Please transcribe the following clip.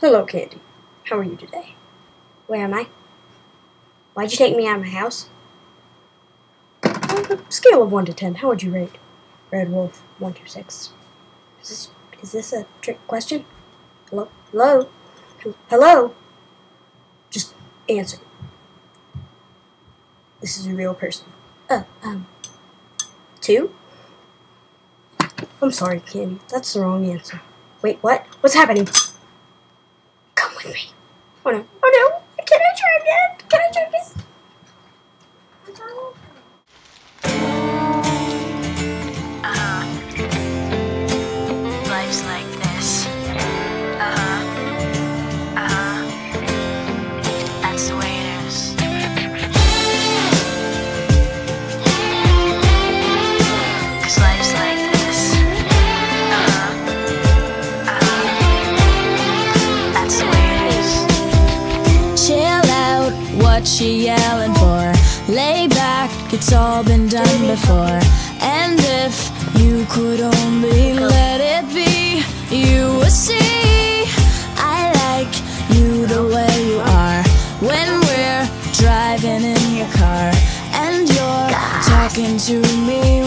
Hello, Candy. How are you today? Where am I? Why'd you take me out of my house? On a scale of 1 to 10, how would you rate Red Wolf 126? Is this, is this a trick question? Hello? Hello? Hello? Just answer. This is a real person. Uh, um, 2? I'm sorry, Candy. That's the wrong answer. Wait, what? What's happening? With me. Oh no. Oh no. Can I try again? Can I try again? What you yelling for? Lay back, it's all been done before. And if you could only let it be, you would see. I like you the way you are. When we're driving in your car, and you're talking to me